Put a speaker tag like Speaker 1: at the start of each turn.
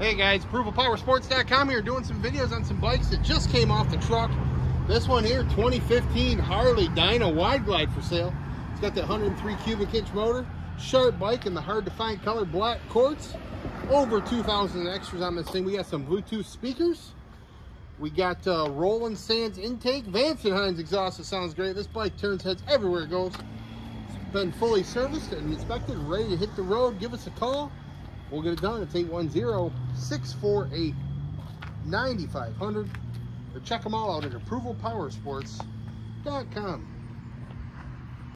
Speaker 1: Hey guys, ApprovalPowerSports.com here doing some videos on some bikes that just came off the truck. This one here, 2015 Harley Dyna Wide Glide for sale. It's got that 103 cubic inch motor, sharp bike in the hard to find color black quartz. Over 2,000 extras on this thing. We got some Bluetooth speakers. We got uh, Roland Sands intake, Hines exhaust. It sounds great. This bike turns heads everywhere it goes. It's been fully serviced and inspected, ready to hit the road. Give us a call. We'll get it done. It's 810-648-9500. Or check them all out at ApprovalPowersports.com.